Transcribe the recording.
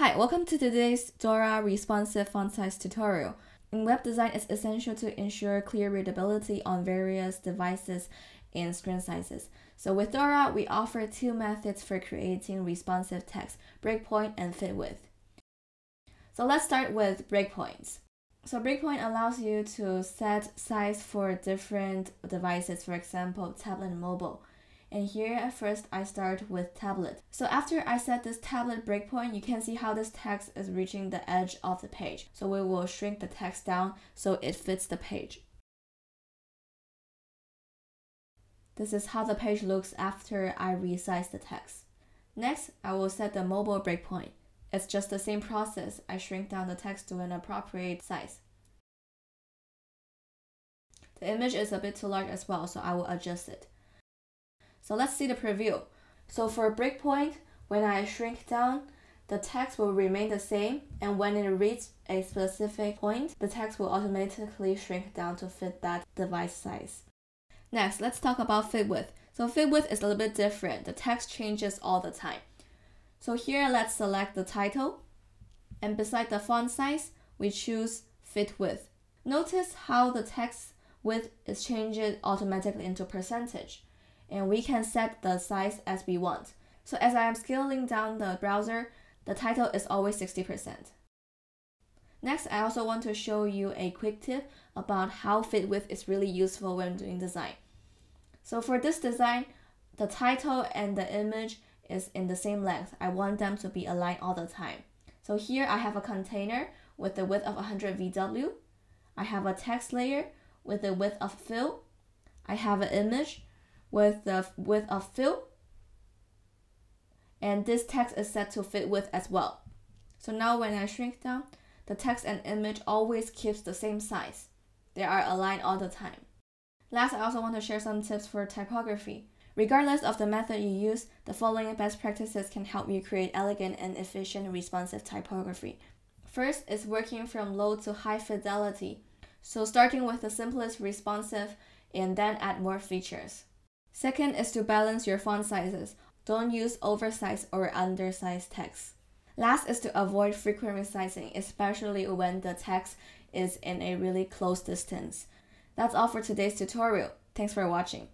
Hi, welcome to today's Dora responsive font size tutorial. In web design, it's essential to ensure clear readability on various devices and screen sizes. So with Dora, we offer two methods for creating responsive text, breakpoint and fit width. So let's start with breakpoints. So breakpoint allows you to set size for different devices, for example, tablet and mobile. And here at first I start with tablet. So after I set this tablet breakpoint, you can see how this text is reaching the edge of the page. So we will shrink the text down so it fits the page. This is how the page looks after I resize the text. Next, I will set the mobile breakpoint. It's just the same process. I shrink down the text to an appropriate size. The image is a bit too large as well, so I will adjust it. So let's see the preview. So for breakpoint, when I shrink down, the text will remain the same, and when it reaches a specific point, the text will automatically shrink down to fit that device size. Next, let's talk about fit width. So fit width is a little bit different. The text changes all the time. So here, let's select the title, and beside the font size, we choose fit width. Notice how the text width is changed automatically into percentage and we can set the size as we want. So as I am scaling down the browser, the title is always 60%. Next, I also want to show you a quick tip about how fit width is really useful when doing design. So for this design, the title and the image is in the same length. I want them to be aligned all the time. So here I have a container with the width of 100 VW. I have a text layer with the width of fill. I have an image with the width of fill. And this text is set to fit width as well. So now when I shrink down, the text and image always keeps the same size. They are aligned all the time. Last, I also want to share some tips for typography. Regardless of the method you use, the following best practices can help you create elegant and efficient responsive typography. First is working from low to high fidelity. So starting with the simplest responsive and then add more features. Second is to balance your font sizes. Don't use oversized or undersized text. Last is to avoid frequent resizing, especially when the text is in a really close distance. That's all for today's tutorial. Thanks for watching.